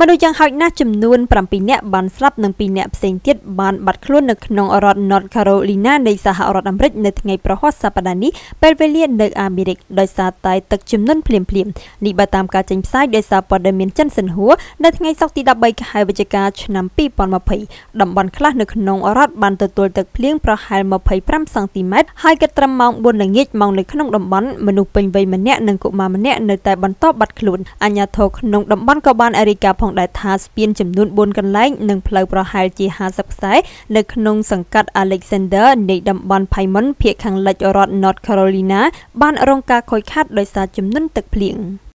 មនុស្សយ៉ាងហោចណាស់ចំនួន7នាក់បានស្លាប់និង2នាក់ផ្សេងទៀតបានបាត់ខ្លួននៅក្នុងរដ្ឋ North Carolina នៃសហរដ្ឋអាមេរិកនៅថ្ងៃប្រហ័សសប្តាហ៍នេះពេលវេលានៅអាមេរិកដោយសារតែទឹកជំនន់ភ្លាមៗនេះបើតាមការចេញផ្សាយដោយសារព័ត៌មានចិនសិនហួរនៅថ្ងៃសុក្រទី13ខែវិច្ឆិកាឆ្នាំ2020តំបន់ខ្លះនៅក្នុងរដ្ឋបានទទួលទឹកភ្លៀងប្រហែល25សង់ទីម៉ែត្រហើយគិតត្រឹមម៉ោង4ល្ងាចម៉ោងនៅក្នុងតំបន់មនុស្សពេញវ័យម្នាក់និងកុមារម្នាក់នៅតែបន្តបាត់ខ្លួនអាជ្ញាធរក្នុងតំបន់ក៏បានរាយការណ៍ផងដែរថាស្ពានចំនួន4កន្លែងនិងផ្លូវប្រហែលជា50ខ្សែនៅក្នុងសង្កាត់ Alexander នៃតំបន់ Piedmont ភាគខាងលិចរដ្ឋ North Carolina បានរងការខូចខាតដោយសារជំនន់ទឹកភ្លៀង។